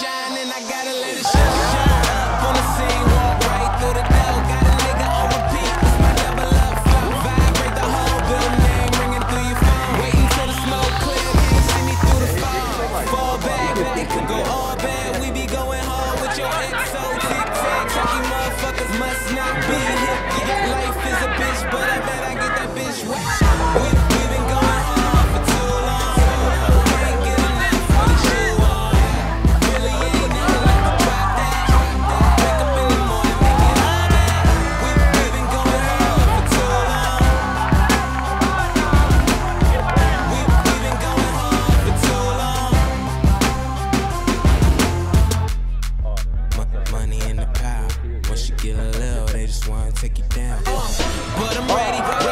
shine and I gotta let it shine. Up on the scene, walk right through the door. Got a nigga on repeat, it's my double up the whole building, ringing through your phone. Waiting till the smoke can't see me through the fog. Fall back, could go all bad. We be going with your XO tic tac. Motherfuckers must not be. just wanna take you down. But I'm ready.